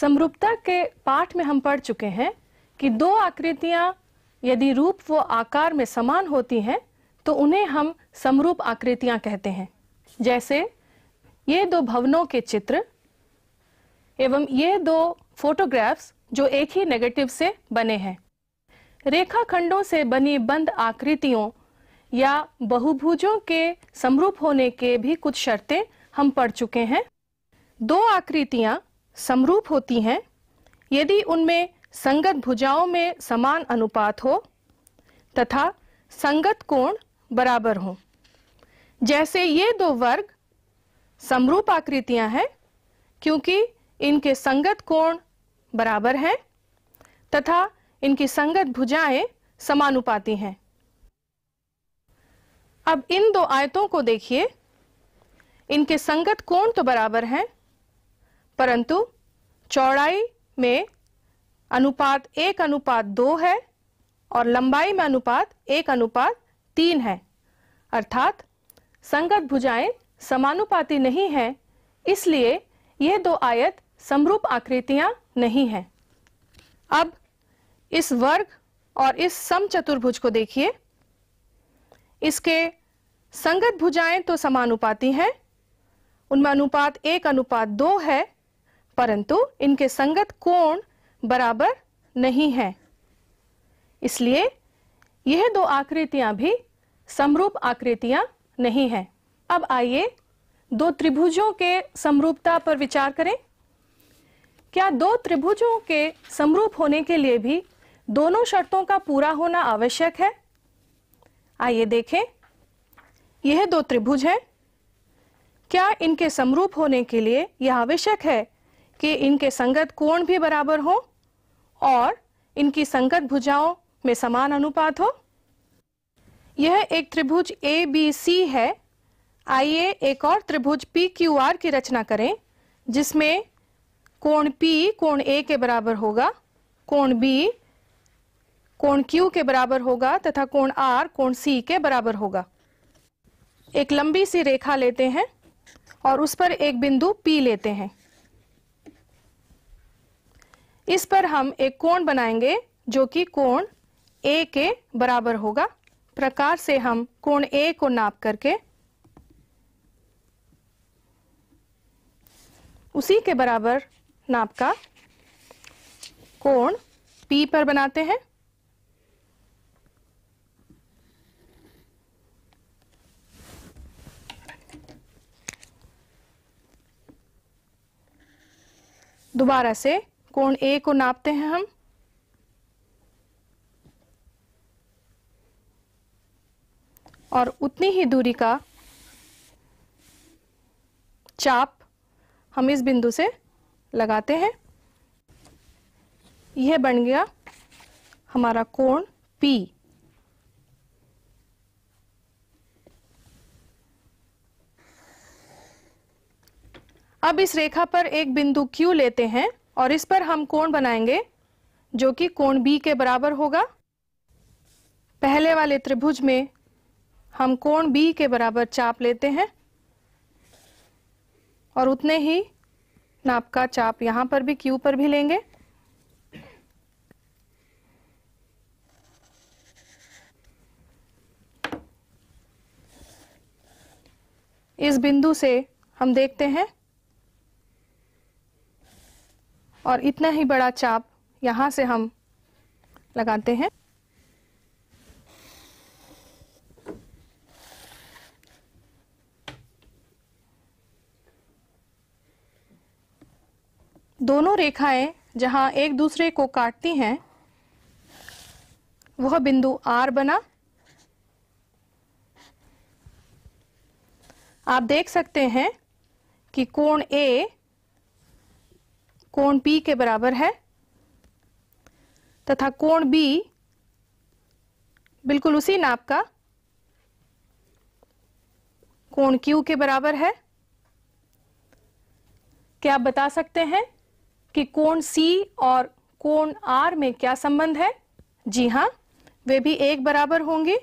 समरूपता के पाठ में हम पढ़ चुके हैं कि दो आकृतियाँ यदि रूप व आकार में समान होती हैं तो उन्हें हम समरूप आकृतियाँ कहते हैं। जैसे, ये दो भवनों के चित्र एवं ये दो फोटोग्राफ्स जो एक ही नेगेटिव से बने हैं। रेखाखंडों से बनी बंद आकृतियों या बहुभुजों के समरूप होने के भी कुछ शर्तें हम पढ़ चुके हैं। दो आकृतियाँ समरूप होती हैं, यदि उनमें संगत भुजाओं में समान अनुपात हो, तथा संगत कोण बराबर हो। जैसे ये दो वर्ग समरूप आकृतियाँ हैं, क्योंकि इनके संगत कोण बराबर हैं, तथा इनकी संगत भुजाएँ समानुपाती हैं। अब इन दो आयतों को देखिए। इनके संगत कोण तो बराबर हैं परंतु चौड़ाई में अनुपात एक अनुपात दो है और लंबाई में अनुपात एक अनुपात तीन है। अर्थात संगत भुजाएँ समानुपाती नहीं है, इसलिए यह दो आयत समरूप आकृतियाँ नहीं हैं। अब इस वर्ग और इस सम चतुर्भुज को देखिए। इसके संगत भुजाएँ तो समानुपाती हैं, उनमें अनुपात एक, अनुपात दो है परंतु इनके संगत कोण बराबर नहीं है। इसलिए यह दो आकृतियाँ भी समरूप आकृतियाँ नहीं हैं। अब आइए दो त्रिभुजों के समरूपता पर विचार करें। क्या दो त्रिभुजों के समरूप होने के लिए भी दोनों शर्तों का पूरा होना आवश्यक है? आइए देखें। यह दो त्रिभुज हैं। क्या इनके समरूप होने के लिए यह आवश्यक है कि इनके संगत कोण भी बराबर हो और इनकी संगत भुजाओं में समान अनुपात हो। यह एक त्रिभुज ए बी सी है। आइए एक और त्रिभुज पी क्यू आर की रचना करें, जिसमें कोण P, कोण A के बराबर होगा, कोण B, कोण Q के बराबर होगा तथा कोण R, कोण C के बराबर होगा। एक लंबी सी रेखा लेते हैं और उस पर एक बिंदु P लेते हैं। इस पर हम एक कोण बनाएँगे, जो कि कोण ए के बराबर होगा। प्रकार से हम कोण ए को नाप करके उसी के बराबर नाप का कोण पी पर बनाते हैं। दोबारा से कोण A को नापते हैं हम? और उतनी ही दूरी का चाप हम इस बिंदु से लगाते हैं। यह बन गया हमारा कोण P अब इस रेखा पर एक बिंदु Q लेते हैं। और इस पर हम कोण बनाएँगे, जो कि कोण बी के बराबर होगा। पहले वाले त्रिभुज में हम कोण बी के बराबर चाप लेते हैं, और उतने ही नाप का चाप यहाँ पर भी क्यू पर भी लेंगे। इस बिंदु से हम देखते हैं और इतना ही बड़ा चाप यहाँ से हम लगाते हैं। दोनों रेखाएँ जहाँ एक दूसरे को काटती हैं, वह बिंदु R बना। आप देख सकते हैं कि कोण A कोण P के बराबर है, तथा कोण B बिल्कुल उसी नाप का कोण Q के बराबर है। क्या आप बता सकते हैं कि कोण C और कोण R में क्या संबंध है? जी हाँ वे भी एक बराबर होंगे।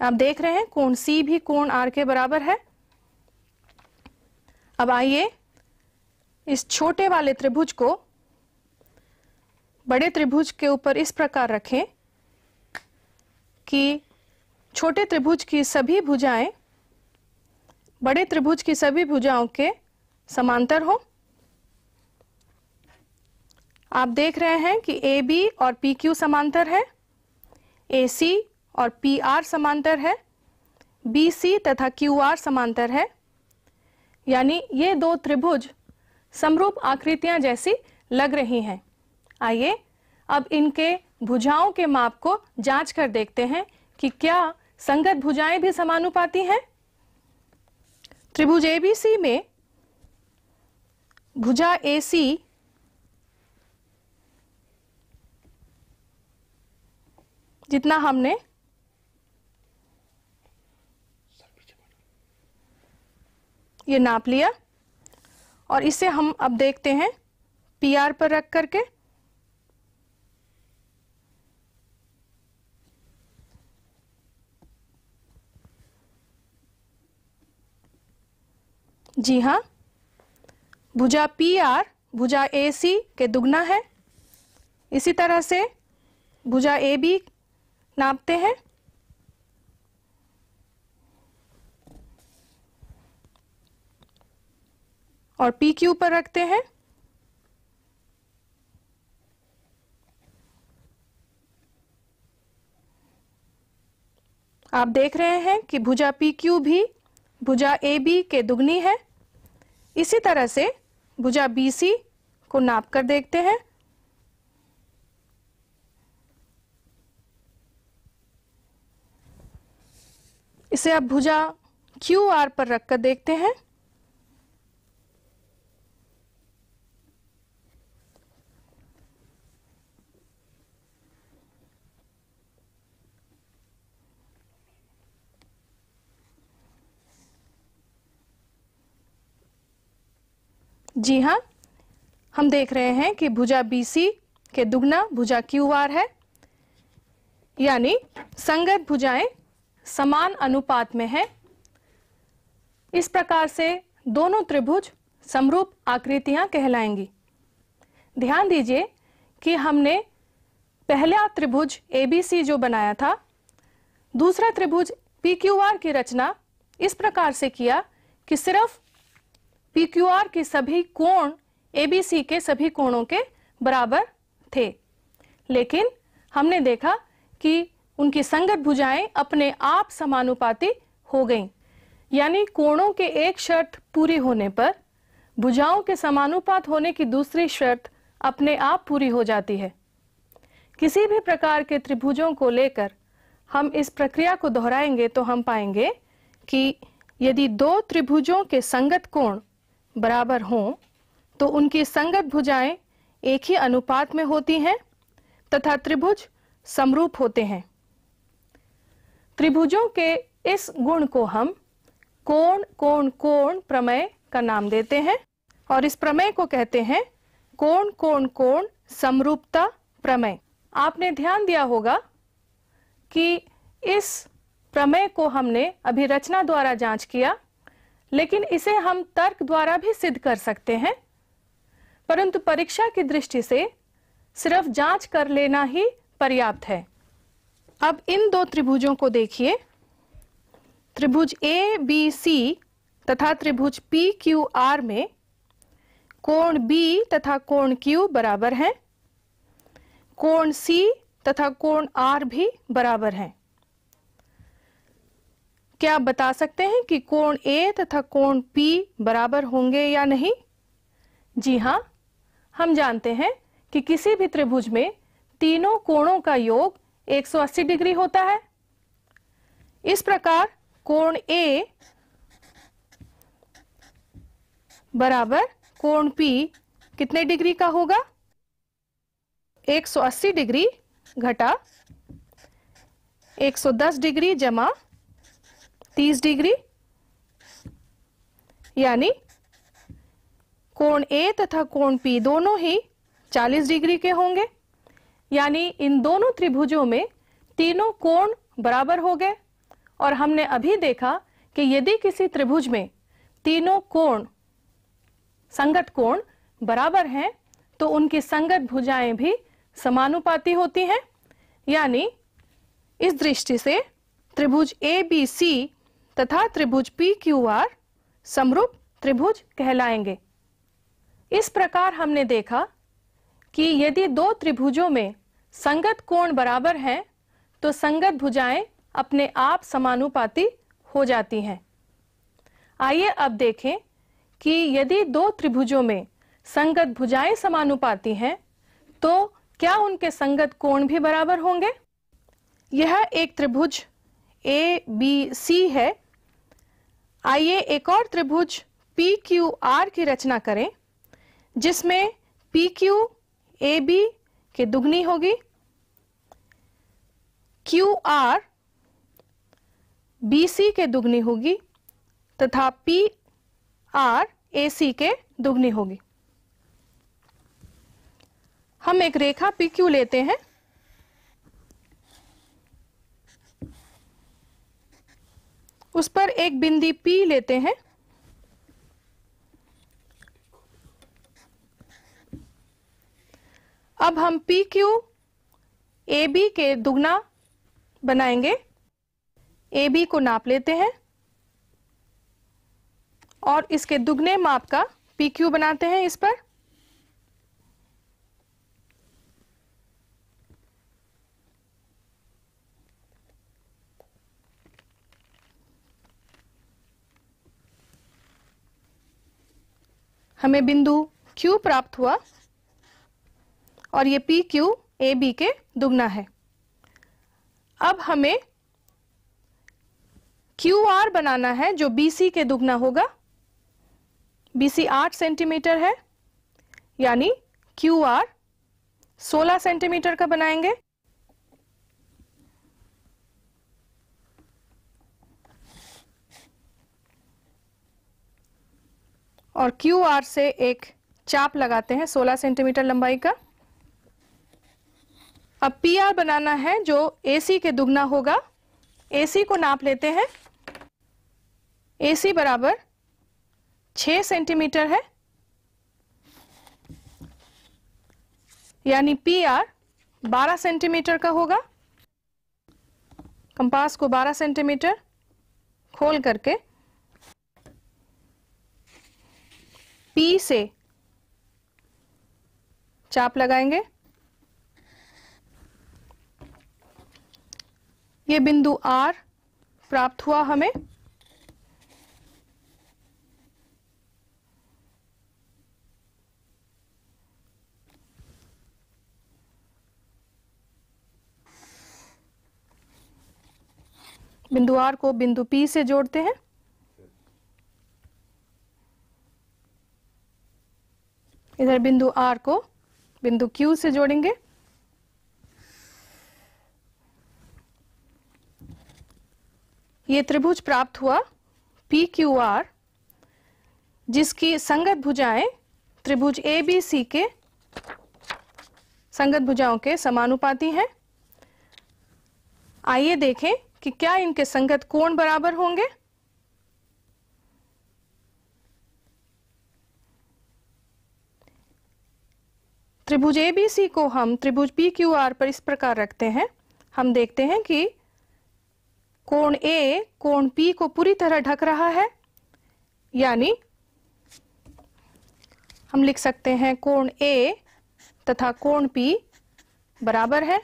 आप देख रहे हैं, कोण C भी कोण R के बराबर है। अब आइए इस छोटे वाले त्रिभुज को बड़े त्रिभुज के ऊपर इस प्रकार रखें कि छोटे त्रिभुज की सभी भुजाएँ, बड़े त्रिभुज की सभी भुजाओं के समांतर हो। आप देख रहे हैं कि ए बी और पी क्यू समांतर है ए सी और पी आर समांतर है बी सी तथा क्यू आर समांतर है। यानी ये दो त्रिभुज समरूप आकृतियाँ जैसी लग रही हैं। आइए अब इनके भुजाओं के माप को जाँच कर देखते हैं कि क्या संगत भुजाएँ भी समानुपाती हैं। त्रिभुज एबीसी में भुजा एसी जितना हमने ये नाप लिया। और इसे हम अब देखते हैं पी आर पर रख करके। जी हाँ। भुजा पी आर भुजा ए सी के दुगना है। इसी तरह से भुजा ए बी नापते हैं। और पी क्यू पर रखते हैं? आप देख रहे हैं कि भुजा पी क्यू भी, भुजा ए बी के दुगनी है। इसी तरह से भुजा बी सी को नाप कर देखते हैं। इसे आप भुजा क्यू आर पर रखकर देखते हैं। जी हाँ हम देख रहे हैं कि भुजा बीसी के दुगना भुजा क्यू आर है। यानी संगत भुजाएँ समान अनुपात में है। इस प्रकार से दोनों त्रिभुज समरूप आकृतियाँ कहलाएँगी। ध्यान दीजिए कि हमने पहला त्रिभुज एबीसी जो बनाया था, दूसरा त्रिभुज पी क्यू आर की रचना इस प्रकार से किया कि सिर्फ़ आर के सभी कोण एबीसी के सभी कोणों के बराबर थे। लेकिन हमने देखा कि उनकी संगत भुजाएँ अपने आप समानुपाती हो गईं। यानी कोणों के एक शर्त पूरी होने पर भुजाओं के समानुपात होने की दूसरी शर्त अपने आप पूरी हो जाती है। किसी भी प्रकार के त्रिभुजों को लेकर हम इस प्रक्रिया को दोहराएँगे तो हम पाएँगे कि यदि दो त्रिभुजों के संगत कोण बराबर हों तो उनकी संगत भुजाएँ एक ही अनुपात में होती हैं तथा त्रिभुज समरूप होते हैं। त्रिभुजों के इस गुण को हम कोण कोण कोण प्रमेय का नाम देते हैं और इस प्रमेय को कहते हैं कोण कोण कोण समरूपता प्रमेय। आपने ध्यान दिया होगा कि इस प्रमेय को हमने अभी रचना द्वारा जाँच किया लेकिन इसे हम तर्क द्वारा भी सिद्ध कर सकते हैं। परंतु परीक्षा की दृष्टि से सिर्फ़ जाँच कर लेना ही पर्याप्त है। अब इन दो त्रिभुजों को देखिए। त्रिभुज ए बी सी तथा त्रिभुज पी क्यू आर में कोण बी तथा कोण क्यू बराबर हैं। कोण सी तथा कोण आर भी बराबर हैं। क्या आप बता सकते हैं कि कोण ए तथा कोण पी बराबर होंगे या नहीं? जी हाँ हम जानते हैं कि किसी भी त्रिभुज में तीनों कोणों का योग 180 डिग्री होता है। इस प्रकार कोण ए बराबर कोण पी कितने डिग्री का होगा? 180 डिग्री घटा 110 डिग्री जमा 30 डिग्री? यानी कोण ए तथा कोण पी दोनों ही 40 डिग्री के होंगे। यानी इन दोनों त्रिभुजों में तीनों कोण बराबर हो गए। और हमने अभी देखा कि यदि किसी त्रिभुज में तीनों कोण, संगत कोण बराबर हैं तो उनकी संगत भुजाएँ भी समानुपाती होती हैं। यानी इस दृष्टि से त्रिभुज ए बी सी तथा त्रिभुज पी क्यू आर समरूप त्रिभुज कहलाएँगे। इस प्रकार हमने देखा कि यदि दो त्रिभुजों में संगत कोण बराबर हैं तो संगत भुजाएँ अपने आप समानुपाती हो जाती हैं। आइए अब देखें कि यदि दो त्रिभुजों में संगत भुजाएँ समानुपाती हैं तो क्या उनके संगत कोण भी बराबर होंगे? यह एक त्रिभुज ए, बी, सी है। आइए एक और त्रिभुज पी क्यू आर की रचना करें, जिसमें पी क्यू ए बी के दुगनी होगी। क्यू आर बी सी के दुगनी होगी तथा पी आर ए सी के दुगनी होगी। हम एक रेखा पी क्यू लेते हैं। उस पर एक बिंदी पी लेते हैं। अब हम पी क्यू, ए बी के दुगना बनाएँगे। ए बी को नाप लेते हैं और इसके दुगने माप का पी क्यू बनाते हैं इस पर। हमें बिंदु Q प्राप्त हुआ और ये पी क्यू ए बी के दुगना है। अब हमें क्यू आर बनाना है, जो बी सी के दुगना होगा। बी सी आठ सेंटीमीटर है, यानी क्यू आर सोलह सेंटीमीटर का बनाएँगे। और क्यू आर से एक चाप लगाते हैं 16 सेंटीमीटर लंबाई का। अब पी आर बनाना है जो ए सी के दुगना होगा। ए सी को नाप लेते हैं। ए सी बराबर 6 सेंटीमीटर है। यानी पी आर 12 सेंटीमीटर का होगा। कंपास को 12 सेंटीमीटर खोल करके पी से। चाप लगाएँगे। ये बिंदु आर प्राप्त हुआ हमें। बिंदु आर को बिंदु पी से जोड़ते हैं। इधर बिंदु आर को बिंदु क्यू से जोड़ेंगे। ये त्रिभुज प्राप्त हुआ पी क्यू आर जिसकी संगत भुजाएँ त्रिभुज ए बी सी के संगत भुजाओं के समानुपाती हैं। आइए देखें कि क्या इनके संगत कोण बराबर होंगे। त्रिभुज ए बी सी को हम त्रिभुज पी क्यू आर पर इस प्रकार रखते हैं। हम देखते हैं कि कोण ए कोण पी को पूरी तरह ढक रहा है। यानी हम लिख सकते हैं कोण ए तथा कोण पी बराबर है।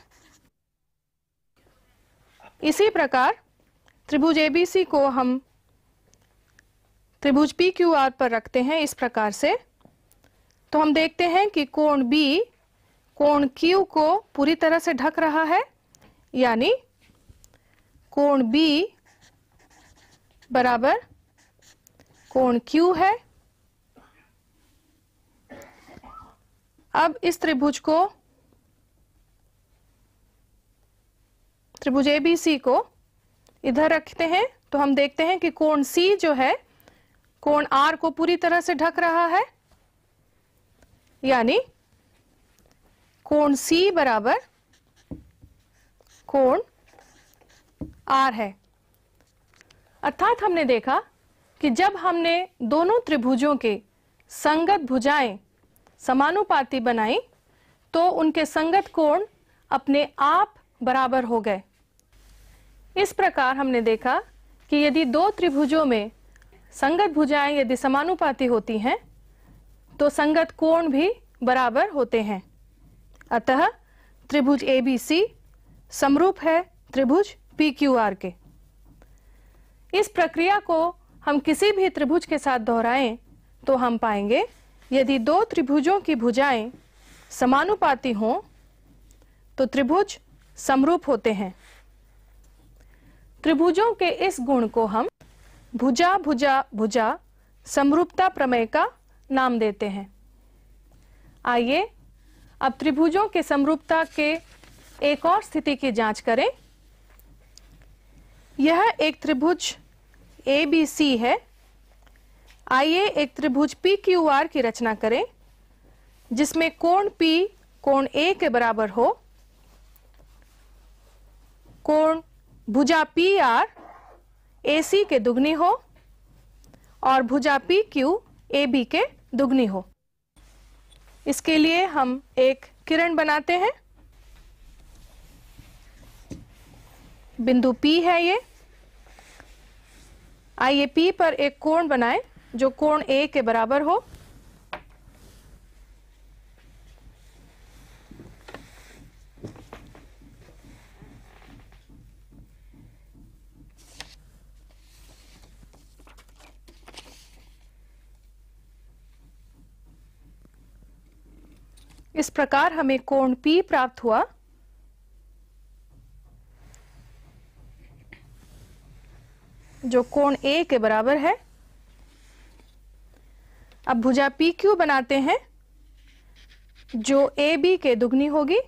इसी प्रकार त्रिभुज एबीसी को हम त्रिभुज पी क्यू आर पर रखते हैं इस प्रकार से। तो हम देखते हैं कि कोण बी कोण क्यू को पूरी तरह से ढक रहा है, यानी कोण बी बराबर कोण क्यू है। अब इस त्रिभुज को, त्रिभुज एबीसी को इधर रखते हैं तो हम देखते हैं कि कोण सी जो है, कोण आर को पूरी तरह से ढक रहा है यानी कोण सी बराबर कोण आर है। अर्थात हमने देखा कि जब हमने दोनों त्रिभुजों के संगत भुजाएँ समानुपाती बनाई तो उनके संगत कोण अपने आप बराबर हो गए। इस प्रकार हमने देखा कि यदि दो त्रिभुजों में संगत भुजाएँ यदि समानुपाती होती हैं तो संगत कोण भी बराबर होते हैं। अतः त्रिभुज ABC समरूप है त्रिभुज PQR के। इस प्रक्रिया को हम किसी भी त्रिभुज के साथ दोहराएँ तो हम पाएँगे, यदि दो त्रिभुजों की भुजाएँ समानुपाती हों तो त्रिभुज समरूप होते हैं। त्रिभुजों के इस गुण को हम भुजा भुजा भुजा समरूपता प्रमेय का नाम देते हैं। आइए, अब त्रिभुजों के समरूपता के एक और स्थिति की जाँच करें। यह एक त्रिभुज ए बी सी है। आइए एक त्रिभुज पी क्यू आर की रचना करें, जिसमें कोण पी कोण ए के बराबर हो। कोण भुजा पी आर ए सी के दुगनी हो और भुजा पी क्यू ए बी के दुगनी हो। इसके लिए हम एक किरण बनाते हैं। बिंदु P है ये। आइए P पर एक कोण बनाएँ, जो कोण A के बराबर हो। इस प्रकार हमें कोण P प्राप्त हुआ। जो कोण A के बराबर है। अब भुजा PQ बनाते हैं? जो AB के दुगनी होगी।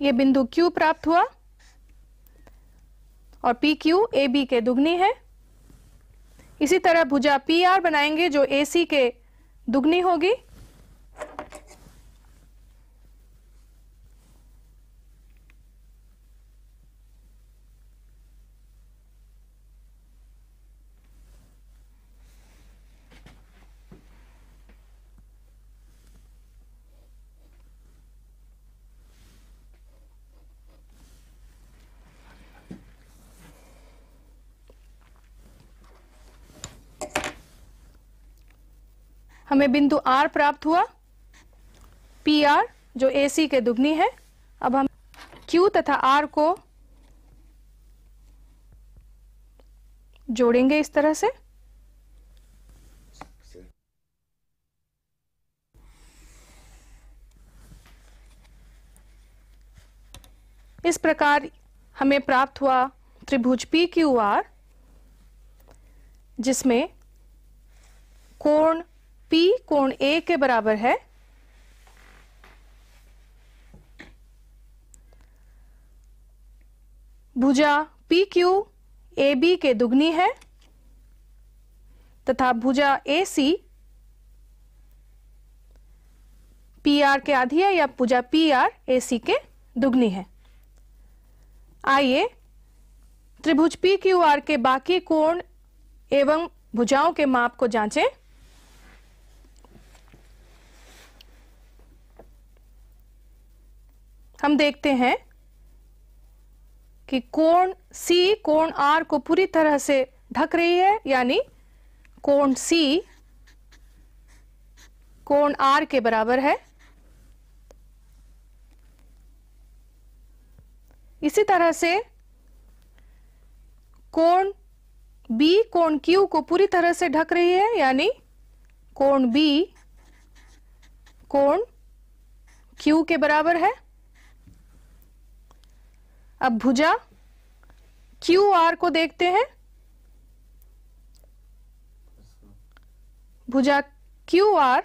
ये बिंदु Q प्राप्त हुआ। और पी क्यू ए बी के दुगनी है। इसी तरह भुजा पी आर बनाएँगे जो ए सी के दुगनी होगी। हमें बिंदु R प्राप्त हुआ। पी आर जो ए सी के दुगनी है। अब हम Q तथा R को जोड़ेंगे इस तरह से। इस प्रकार हमें प्राप्त हुआ त्रिभुज पी क्यू आर जिसमें कोण P कोण A के बराबर है। भुजा पी क्यू ए बी के दुगनी है तथा भुजा ए सी पी आर के आधी है या भुजा पी आर ए सी के दुगनी है। आइए, त्रिभुज पी क्यू आर के बाकी कोण एवं भुजाओं के माप को जांचें। हम देखते हैं कि कोण C, कोण R को पूरी तरह से ढक रही है, यानी कोण C, कोण R के बराबर है। इसी तरह से कोण B, कोण Q को पूरी तरह से ढक रही है, यानी कोण B, कोण Q के बराबर है। अब भुजा क्यू आर को देखते हैं। भुजा क्यू आर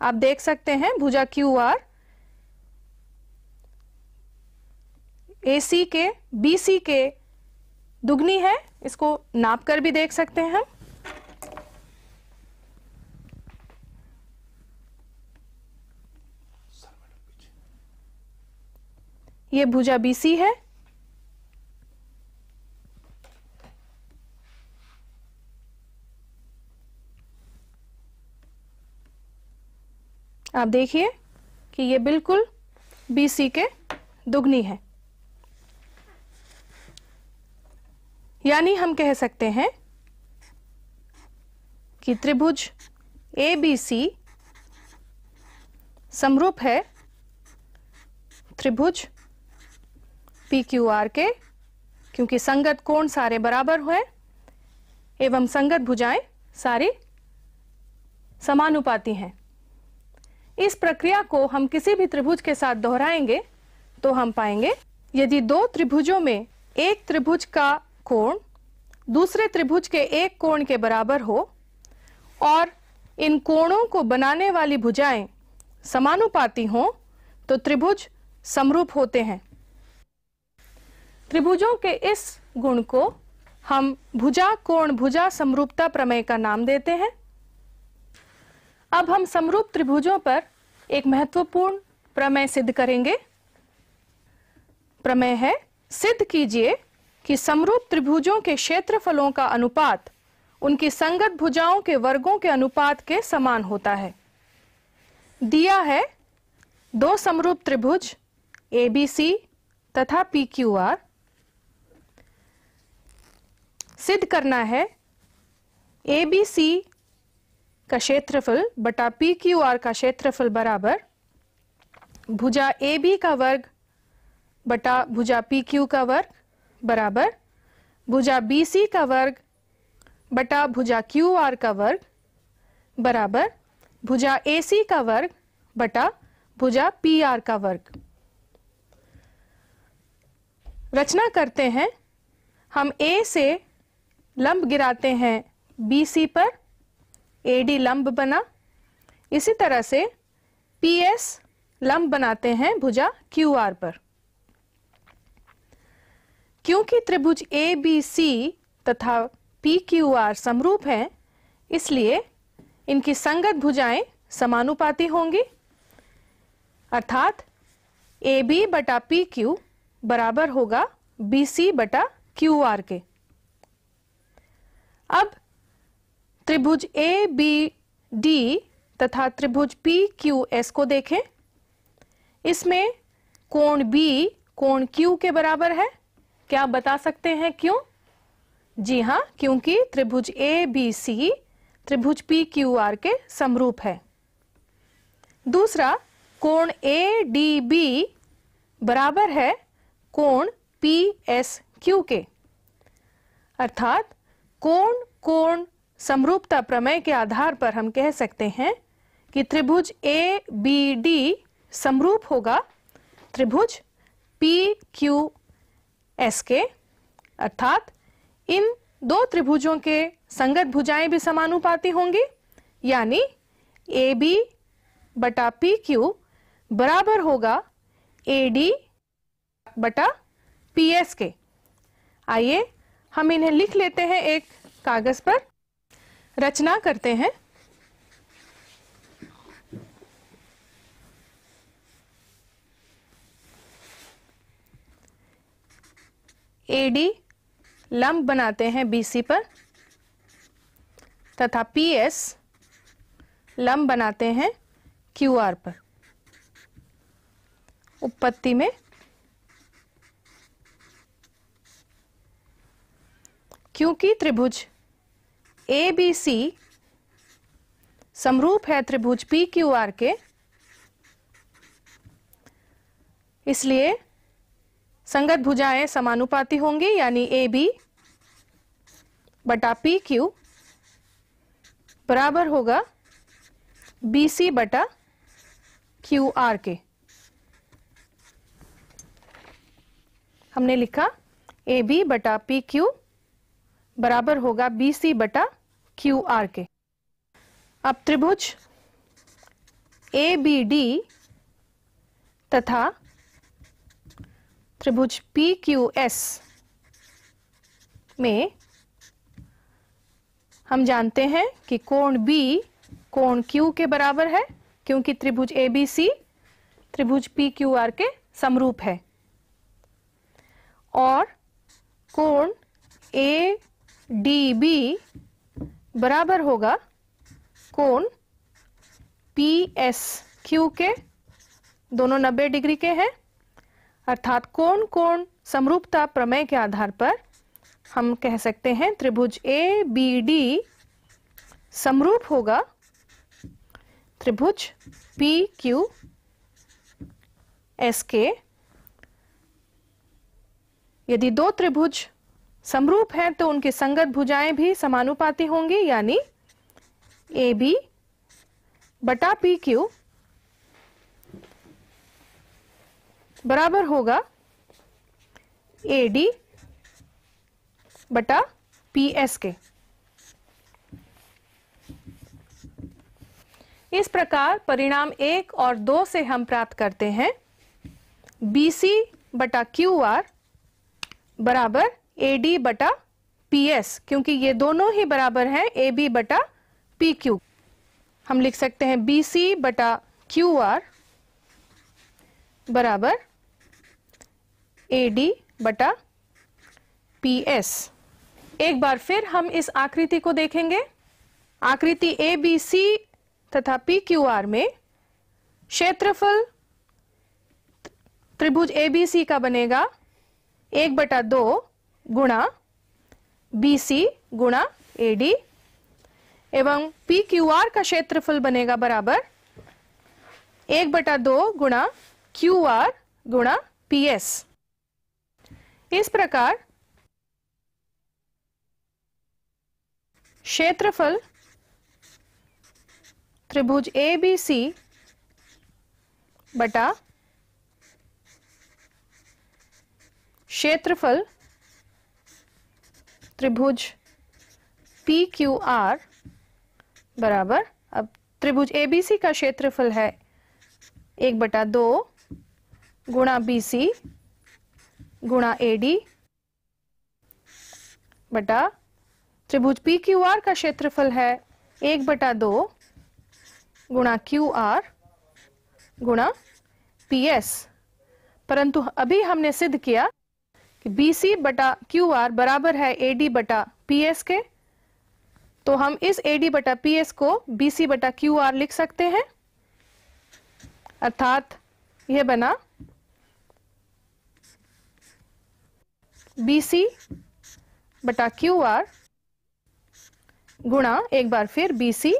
आप देख सकते हैं, भुजा क्यू आर ए सी के बी सी के दुगनी है, इसको नाप कर भी देख सकते हैं हम। ये भुजा बी सी है। आप देखिए कि ये बिल्कुल बीसी के दुगनी है। यानी हम कह सकते हैं कि त्रिभुज ए बी सी समरूप है त्रिभुज पी क्यू आर के, क्योंकि संगत कोण सारे बराबर हुए एवं संगत भुजाएँ सारी समानुपाती हैं। इस प्रक्रिया को हम किसी भी त्रिभुज के साथ दोहराएँगे तो हम पाएँगे, यदि दो त्रिभुजों में एक त्रिभुज का कोण दूसरे त्रिभुज के एक कोण के बराबर हो और इन कोणों को बनाने वाली भुजाएँ समानुपाती हों तो त्रिभुज समरूप होते हैं। त्रिभुजों के इस गुण को हम भुजा कोण भुजा समरूपता प्रमेय का नाम देते हैं। अब हम समरूप त्रिभुजों पर एक महत्वपूर्ण प्रमेय सिद्ध करेंगे। प्रमेय है, सिद्ध कीजिए कि समरूप त्रिभुजों के क्षेत्रफलों का अनुपात उनकी संगत भुजाओं के वर्गों के अनुपात के समान होता है। दिया है, दो समरूप त्रिभुज ए बी सी तथा पी क्यू आर सिद्ध करना है ए बी सी का क्षेत्रफल बटा पी क्यू आर का क्षेत्रफल बराबर भुजा ए बी का वर्ग बटा भुजा पी क्यू का वर्ग बराबर भुजा बी सी का वर्ग बटा भुजा क्यू आर का वर्ग बराबर भुजा ए सी का वर्ग बटा भुजा पी आर का वर्ग। रचना करते हैं। हम ए से लंब गिराते हैं बी सी पर ए डी लंब बना। इसी तरह से पी एस लंब बनाते हैं भुजा क्यू आर पर। क्योंकि त्रिभुज ए बी सी तथा पी क्यू आर समरूप हैं, इसलिए इनकी संगत भुजाएँ समानुपाती होंगी। अर्थात ए बी बटा पी क्यू बराबर होगा बी सी बटा क्यू आर के। अब त्रिभुज ए बी डी तथा त्रिभुज पी क्यू एस को देखें। इसमें कोण बी कोण क्यू के बराबर है। क्या आप बता सकते हैं क्यों? जी हाँ क्योंकि त्रिभुज ए बी सी त्रिभुज पी क्यू आर के समरूप है। दूसरा, कोण ए डी बी बराबर है कोण पी एस क्यू के। अर्थात, कोण कोण समरूपता प्रमेय के आधार पर हम कह सकते हैं कि त्रिभुज ए बी डी समरूप होगा। त्रिभुज पी क्यू एस के, अर्थात इन दो त्रिभुजों के संगत भुजाएँ भी समानुपाती होंगी, यानी ए बी बटा पी क्यू बराबर होगा ए डी बटा पी एस के। आइए हम इन्हें लिख लेते हैं एक कागज़ पर। रचना करते हैं। एडी लंब बनाते हैं बीसी पर तथा पीएस लंब बनाते हैं क्यूआर पर। उपपत्ति में क्योंकि त्रिभुज ए बी सी समरूप है त्रिभुज पी क्यू आर के। इसलिए संगत भुजाएँ समानुपाती होंगी, यानी ए बी बटा पी क्यू बराबर होगा बी सी बटा क्यू आर के। हमने लिखा ए बी बटा पी क्यू बराबर होगा बी सी बटा क्यू आर के अब त्रिभुज ए बी डी तथा त्रिभुज पी क्यू एस में हम जानते हैं कि कोण बी कोण क्यू के बराबर है, क्योंकि त्रिभुज ए बी सी त्रिभुज पी क्यू आर के समरूप है। और कोण ए डी बी बराबर होगा कोण पी एस क्यू के, दोनों 90 डिग्री के हैं। अर्थात कोण कोण समरूपता प्रमेय के आधार पर हम कह सकते हैं त्रिभुज ए बी डी समरूप होगा त्रिभुज पी क्यू एस के यदि दो त्रिभुज समरूप हैं तो उनकी संगत भुजाएँ भी समानुपाती होंगी, यानी ए बी बटा पी क्यू बराबर होगा ए डी बटा पी एस के इस प्रकार परिणाम एक और दो से हम प्राप्त करते हैं। बी सी बटा क्यू आर बराबर ए डी बटा पी एस क्योंकि ये दोनों ही बराबर हैं ए बी बटा पी क्यू हम लिख सकते हैं बी सी बटा क्यू आर बराबर ए डी बटा पी एस एक बार फिर हम इस आकृति को देखेंगे। आकृति ए बी सी तथा पी क्यू आर में क्षेत्रफल त्रिभुज ए बी सी का बनेगा। एक बटा दो गुणा बी सी गुणा ए डी एवं पी क्यू आर का क्षेत्रफल बनेगा बराबर एक बटा दो गुणा क्यू आर गुणा पी एस इस प्रकार क्षेत्रफल त्रिभुज ए बी सी बटा क्षेत्रफल त्रिभुज पी क्यू आर बराबर। अब त्रिभुज ए बी सी का क्षेत्रफल है एक बटा दो गुणा बी सी गुणा ए डी बटा त्रिभुज पी क्यू आर का क्षेत्रफल है एक बटा दो गुणा क्यू आर गुणा पी एस परंतु अभी हमने सिद्ध किया बी सी बटा क्यू आर बराबर है ए डी बटा पी एस के। तो हम इस ए डी बटा पी एस को बी सी बटा क्यू आर लिख सकते हैं। अर्थात यह बना बी सी बटा क्यू आर गुणा एक बार फिर बी सी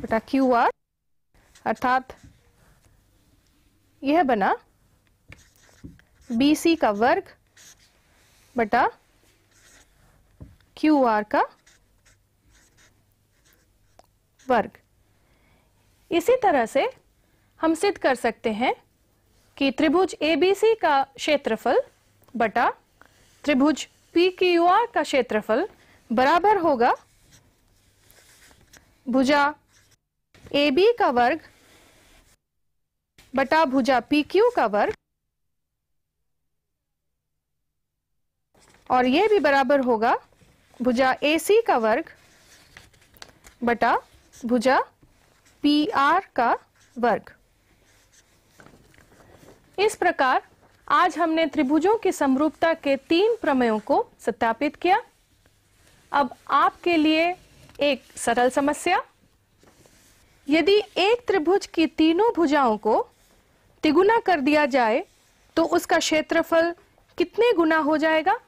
बटा क्यू आर अर्थात यह बना बी सी का वर्ग बटा क्यू आर का वर्ग। इसी तरह से हम सिद्ध कर सकते हैं कि त्रिभुज एबीसी का क्षेत्रफल बटा त्रिभुज पी क्यू आर का क्षेत्रफल बराबर होगा भुजा ए बी का वर्ग बटा भुजा पी क्यू का वर्ग और यह भी बराबर होगा भुजा ए सी का वर्ग बटा भुजा पी आर का वर्ग। इस प्रकार आज हमने त्रिभुजों की समरूपता के तीन प्रमेयों को सत्यापित किया। अब आपके लिए एक सरल समस्या। यदि एक त्रिभुज की तीनों भुजाओं को तिगुना कर दिया जाए तो उसका क्षेत्रफल कितने गुना हो जाएगा?